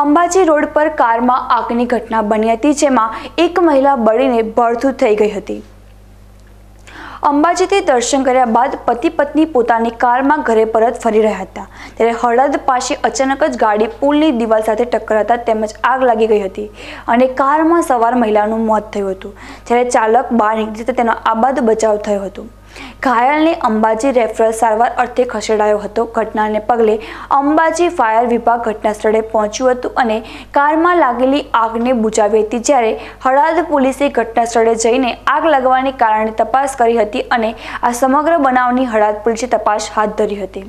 Ambaji road પર કારમાં આગની ઘટના બની હતી, જેમાં એક મહિલા બળીને ભડથું થઈ ગઈ હતી. અંબાજીથી દર્શન કર્યા બાદ પતિ પત્ની પોતાની કારમાં ઘરે પરત ફરી રહ્યા હતા. ત્યારે હળદ પાસે અચાનક જ ગાડી પુલની દિવાલ સાથે ટકરાતા તેમજ આગ લાગી ગઈ હતી અને કારમાં સવાર મહિલાનું મોત થયું હતું. જ્યારે ચાલક બહાર નીકળી તેનો આબાદ બચાવ થયો હતો. ઘાયલને અંબાજી રેફરલ સારવાર અર્થે ખસેડાયો હતો. ઘટનાને પગલે અંબાજી ફાયર વિભાગ ઘટના સ્થળે પહોંચ્યું હતું અને કારમાં લાગેલી આગને બુજાવી હતી. જ્યારે હળાદ પોલીસે ઘટના સ્થળે જઈને આગ લાગવાને કારણે તપાસ કરી હતી અને આ સમગ્ર બનાવની હળાદ પોલીસે તપાસ હાથ ધરી હતી.